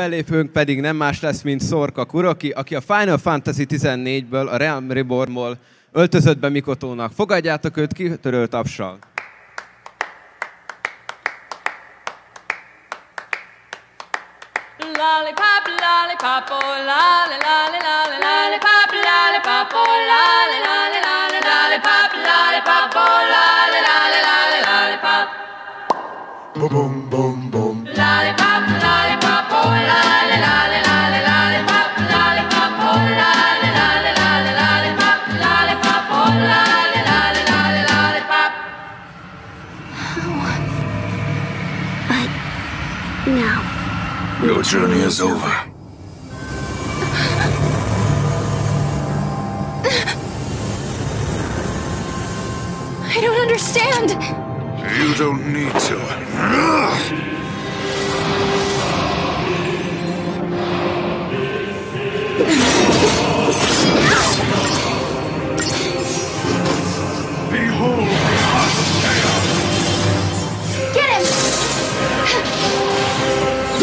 Fellépőnk pedig nem más lesz, mint Szorka Kuroki, aki a Final Fantasy 14-ből, a Realm Reborn-ból öltözött be Mikotónak. Fogadjátok őt kitörő tapsal! Lollipop, lollipop, oh lolly, lolly, lolly, lollipop, lollipop, oh lolly, lolly, lolly, lollipop, lollipop, oh lolly, lolly, lolly, lollipop. Boom, boom, boom. Now, Your journey is over. I don't understand. You don't need to. Behold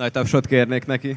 Nagy tapsot kérnék neki.